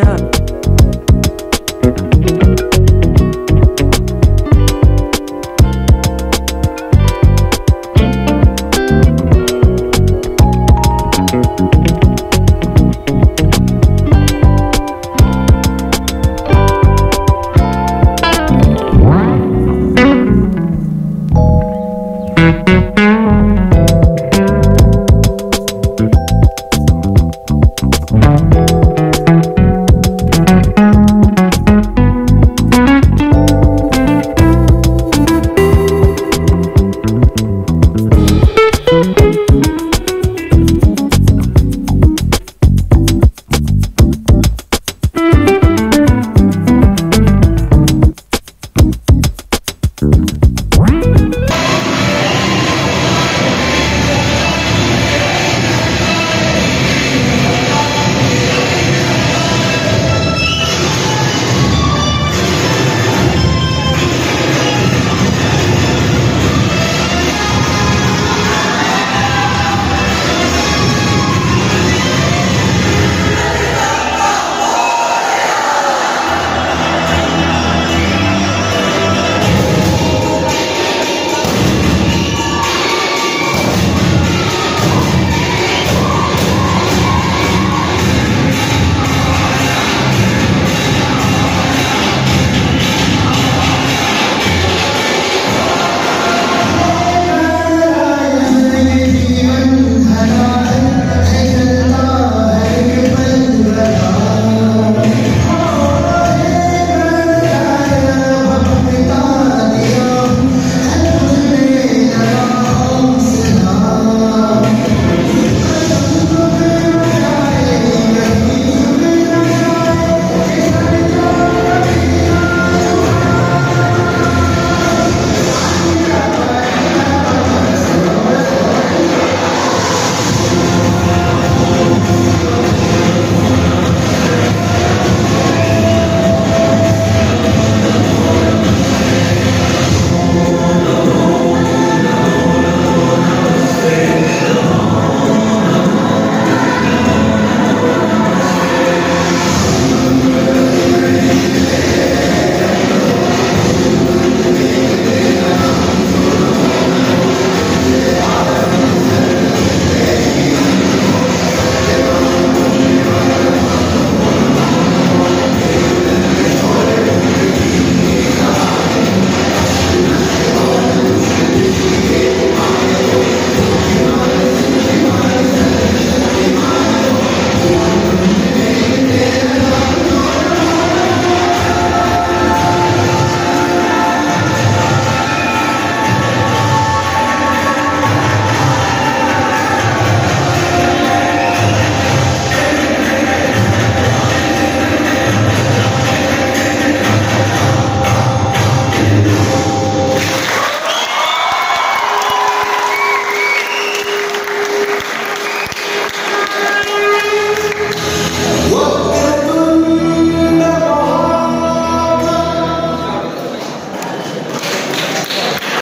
up.